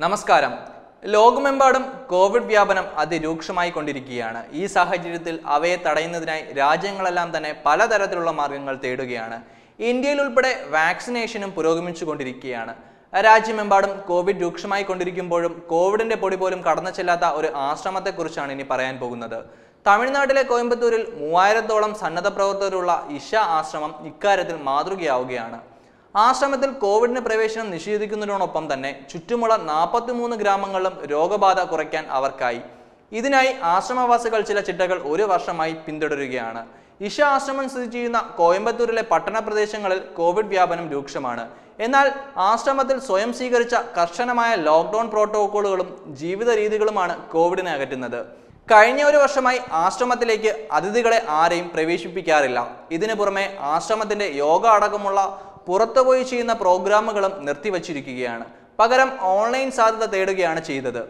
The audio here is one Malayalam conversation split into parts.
നമസ്കാരം. ലോകമെമ്പാടും കോവിഡ് വ്യാപനം അതിരൂക്ഷമായി കൊണ്ടിരിക്കുകയാണ്. ഈ സാഹചര്യത്തിൽ അവയെ തടയുന്നതിനായി രാജ്യങ്ങളെല്ലാം തന്നെ പലതരത്തിലുള്ള മാർഗങ്ങൾ തേടുകയാണ്. ഇന്ത്യയിൽ ഉൾപ്പെടെ വാക്സിനേഷനും പുരോഗമിച്ചു കൊണ്ടിരിക്കുകയാണ്. രാജ്യമെമ്പാടും കോവിഡ് രൂക്ഷമായി കൊണ്ടിരിക്കുമ്പോഴും കോവിഡിന്റെ പൊടി പോലും കടന്നു ചെല്ലാത്ത ഒരു ആശ്രമത്തെക്കുറിച്ചാണ് ഇനി പറയാൻ പോകുന്നത്. തമിഴ്നാട്ടിലെ കോയമ്പത്തൂരിൽ മൂവായിരത്തോളം സന്നദ്ധ പ്രവർത്തകരുള്ള ഇഷ ആശ്രമം ഇക്കാര്യത്തിൽ മാതൃകയാവുകയാണ്. ആശ്രമത്തിൽ കോവിഡിന് പ്രവേശനം നിഷേധിക്കുന്നതിനോടൊപ്പം തന്നെ ചുറ്റുമുള്ള നാൽപ്പത്തിമൂന്ന് ഗ്രാമങ്ങളിലും രോഗബാധ കുറയ്ക്കാൻ അവർക്കായി. ഇതിനായി ആശ്രമവാസികൾ ചില ചിട്ടകൾ ഒരു വർഷമായി പിന്തുടരുകയാണ്. ഇഷ ആശ്രമം സ്ഥിതി ചെയ്യുന്ന കോയമ്പത്തൂരിലെ പട്ടണ പ്രദേശങ്ങളിൽ കോവിഡ് വ്യാപനം രൂക്ഷമാണ്. എന്നാൽ ആശ്രമത്തിൽ സ്വയം സ്വീകരിച്ച കർശനമായ ലോക്ക്ഡൌൺ പ്രോട്ടോക്കോളുകളും ജീവിത രീതികളുമാണ് കോവിഡിനെ അകറ്റുന്നത്. കഴിഞ്ഞ ഒരു വർഷമായി ആശ്രമത്തിലേക്ക് അതിഥികളെ ആരെയും പ്രവേശിപ്പിക്കാറില്ല. ഇതിനു പുറമെ ആശ്രമത്തിന്റെ യോഗ അടക്കമുള്ള പുറത്തുപോയി ചെയ്യുന്ന പ്രോഗ്രാമുകളും നിർത്തിവച്ചിരിക്കുകയാണ്. പകരം ഓൺലൈൻ സാധ്യത തേടുകയാണ് ചെയ്തത്.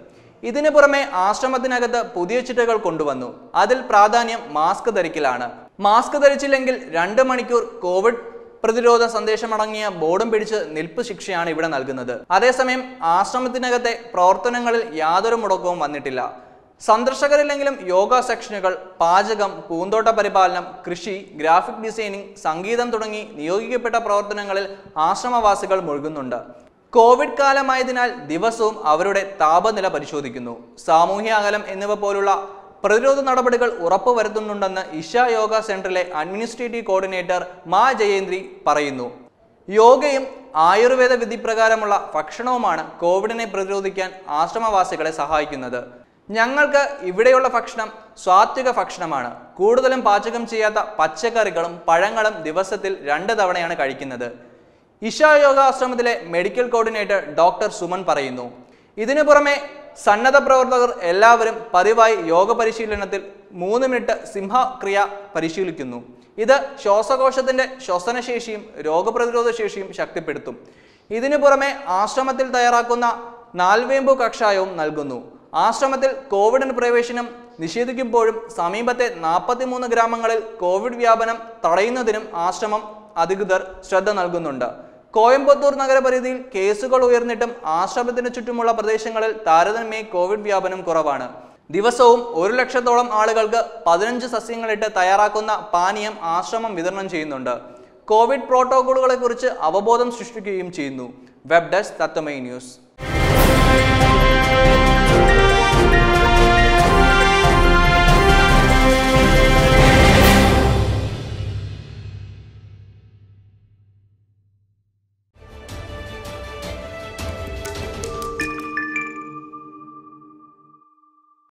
ഇതിനു പുറമെ ആശ്രമത്തിനകത്ത് പുതിയ ചിട്ടകൾ കൊണ്ടുവന്നു. അതിൽ പ്രാധാന്യം മാസ്ക് ധരിക്കലാണ്. മാസ്ക് ധരിച്ചില്ലെങ്കിൽ രണ്ട് മണിക്കൂർ കോവിഡ് പ്രതിരോധ സന്ദേശമടങ്ങിയ ബോർഡും പിടിച്ച് നിൽപ്പ് ശിക്ഷയാണ് ഇവിടെ നൽകുന്നത്. അതേസമയം ആശ്രമത്തിനകത്തെ പ്രവർത്തനങ്ങളിൽ യാതൊരു മുടക്കവും വന്നിട്ടില്ല. സന്ദർശകരില്ലെങ്കിലും യോഗ സെക്ഷനുകൾ പാചകം പൂന്തോട്ട പരിപാലനം കൃഷി ഗ്രാഫിക് ഡിസൈനിങ് സംഗീതം തുടങ്ങി നിയോഗിക്കപ്പെട്ട പ്രവർത്തനങ്ങളിൽ ആശ്രമവാസികൾ മുഴുകുന്നുണ്ട്. കോവിഡ് കാലമായതിനാൽ ദിവസവും അവരുടെ താപനില പരിശോധിക്കുന്നു. സാമൂഹ്യ അകലം എന്നിവ പോലുള്ള പ്രതിരോധ നടപടികൾ ഉറപ്പുവരുത്തുന്നുണ്ടെന്ന് ഇഷ യോഗ സെന്ററിലെ അഡ്മിനിസ്ട്രേറ്റീവ് കോർഡിനേറ്റർ മാ ജയേന്ദ്രി പറയുന്നു. യോഗയും ആയുർവേദ വിധി പ്രകാരമുള്ള ഭക്ഷണവുമാണ് കോവിഡിനെ പ്രതിരോധിക്കാൻ ആശ്രമവാസികളെ സഹായിക്കുന്നത്. ഞങ്ങൾക്ക് ഇവിടെയുള്ള ഭക്ഷണം സ്വാത്വിക ഭക്ഷണമാണ്. കൂടുതലും പാചകം ചെയ്യാത്ത പച്ചക്കറികളും പഴങ്ങളും ദിവസത്തിൽ രണ്ട് തവണയാണ് കഴിക്കുന്നത്. ഇഷ യോഗാശ്രമത്തിലെ മെഡിക്കൽ കോർഡിനേറ്റർ ഡോക്ടർ സുമൻ പറയുന്നു ഇതിനു പുറമെ സന്നദ്ധ പ്രവർത്തകർ എല്ലാവരും പതിവായി യോഗ പരിശീലനത്തിൽ മൂന്ന് മിനിറ്റ് സിംഹക്രിയ പരിശീലിക്കുന്നു. ഇത് ശ്വാസകോശത്തിന്റെ ശ്വസനശേഷിയും രോഗപ്രതിരോധ ശേഷിയും ശക്തിപ്പെടുത്തും. ഇതിനു പുറമെ ആശ്രമത്തിൽ തയ്യാറാക്കുന്ന നാൽവേമ്പു കക്ഷായവും നൽകുന്നു. ആശ്രമത്തിൽ കോവിഡിന് പ്രവേശനം നിഷേധിക്കുമ്പോഴും സമീപത്തെ നാൽപ്പത്തിമൂന്ന് ഗ്രാമങ്ങളിൽ കോവിഡ് വ്യാപനം തടയുന്നതിനും ആശ്രമം അധികൃതർ ശ്രദ്ധ നൽകുന്നുണ്ട്. കോയമ്പത്തൂർ നഗരപരിധിയിൽ കേസുകൾ ഉയർന്നിട്ടും ആശ്രമത്തിന് ചുറ്റുമുള്ള പ്രദേശങ്ങളിൽ താരതമ്യേ കോവിഡ് വ്യാപനം കുറവാണ്. ദിവസവും ഒരു ലക്ഷത്തോളം ആളുകൾക്ക് പതിനഞ്ച് സസ്യങ്ങളിട്ട് തയ്യാറാക്കുന്ന പാനീയം ആശ്രമം വിതരണം ചെയ്യുന്നുണ്ട്. കോവിഡ് പ്രോട്ടോകോളുകളെക്കുറിച്ച് അവബോധം സൃഷ്ടിക്കുകയും ചെയ്യുന്നു. Web desk Tatwamayi news.